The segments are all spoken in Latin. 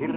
Tro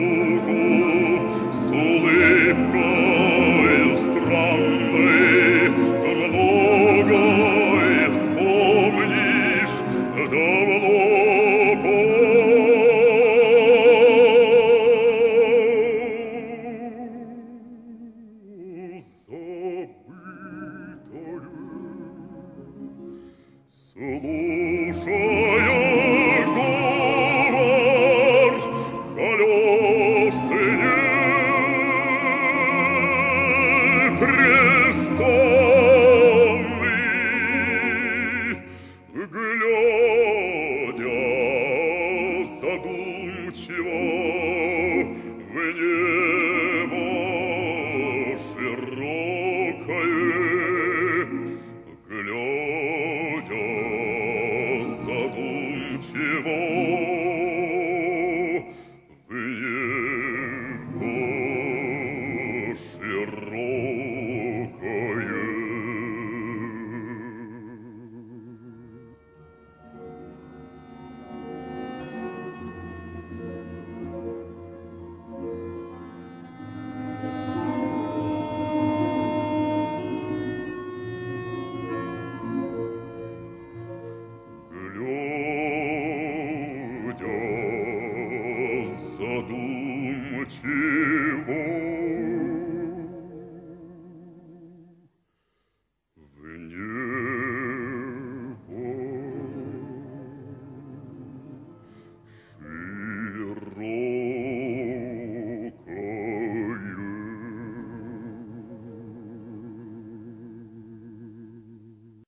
dolor usptor solus Oh. ci